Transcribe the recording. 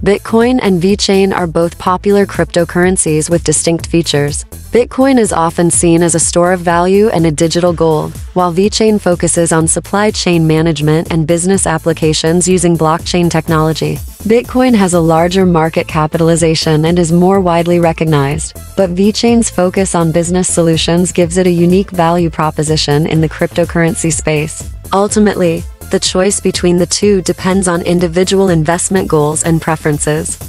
Bitcoin and VeChain are both popular cryptocurrencies with distinct features. Bitcoin is often seen as a store of value and a digital gold, while VeChain focuses on supply chain management and business applications using blockchain technology. Bitcoin has a larger market capitalization and is more widely recognized, but VeChain's focus on business solutions gives it a unique value proposition in the cryptocurrency space. Ultimately, the choice between the two depends on individual investment goals and preferences.